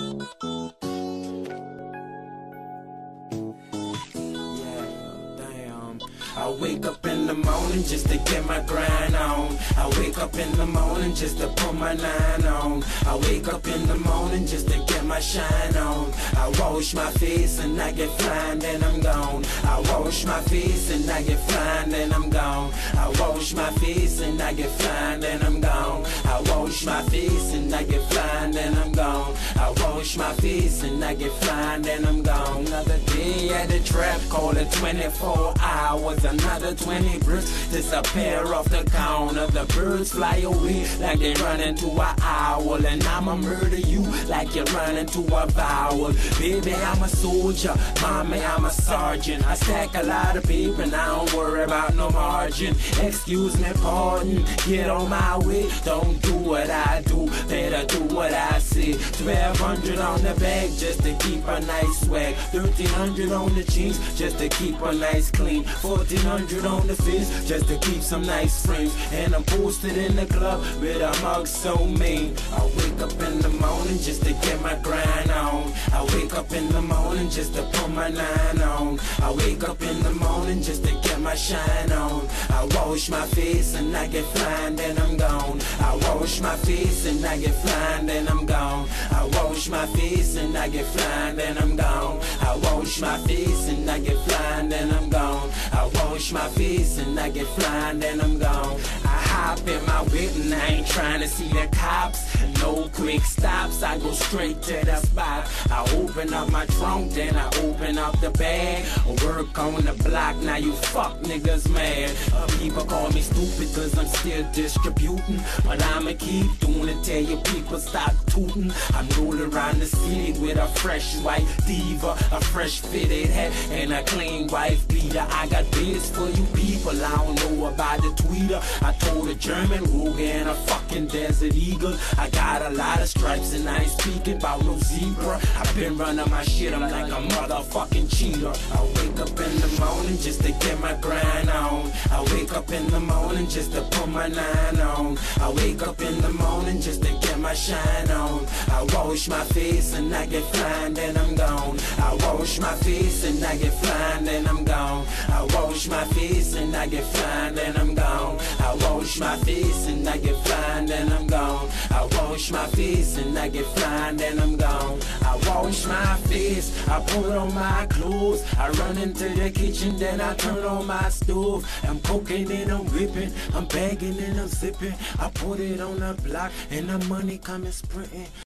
I wake up in the morning just to get my grind on. I wake up in the morning just to put my nine on. I wake up in the morning just to get my shine on. I wash my face and I get flying, then I'm gone. I wash my face and I get flying, then I'm gone. I wash my face and I get flying, then I'm gone. I wash my face and I get flying, then I'm gone. I wash my face and I get flying, then I'm gone. Another day at the trap, call it 24 hours. Another 20 bricks disappear off the counter. The birds fly away like they run into a owl. And I'ma murder you like you're running to a vowel. Baby, I'm a soldier. Mommy, I'm a sergeant. I stack a lot of paper and I don't worry about no margin. Excuse me, pardon. Get on my way. Don't do what I do. Better do. 1200 on the bag just to keep a nice swag. 1300 on the jeans just to keep a nice clean. 1400 on the fist just to keep some nice frames. And I'm posted in the club with a mug so mean. I wake up in the morning just to get my grind on. I wake up in the morning just to put my nine on. I wake up in the morning just to get my shine on. I wash my face and I get flying, then I'm gone. I wash my face and I get flying, then I'm gone. I wash my face and I get flying, then I'm gone. I wash my face and I get flying, then I'm gone. I wash my face and I get flying, then I'm gone. Hop in my whip and I ain't trying to see the cops. No quick stops, I go straight to the spot. I open up my trunk, then I open up the bag. Work on the block, now you fuck niggas mad. Uh, people call me stupid cause I'm still distributing. But I'ma keep doing it till you people stop tooting. I'm rolling around the city with a fresh white diva, a fresh fitted hat, and a clean wife beater. I got this for you people, I don't know about the tweeter. I told a German Luger and a fucking Desert Eagle. I got a lot of stripes and I ain't speaking about no zebra. I've been running my shit, I'm like a motherfucking cheater. I wake up in the morning just to get my grind. I wake up in the morning just to put my nine on. I wake up in the morning just to get my shine on. I wash my face and I get flying, then I'm gone. I wash my face and I get flying, then I'm gone. I wash my face and I get flying, then I'm gone. I wash my face and I get flying, then I'm gone. I wash my face and I get flying, then I'm gone. I wash my face, I put on my clothes. I run into the kitchen, then I turn on my stove. I'm cooking and I'm whipping, I'm bagging and I'm zipping. I put it on the block and the money coming sprinting.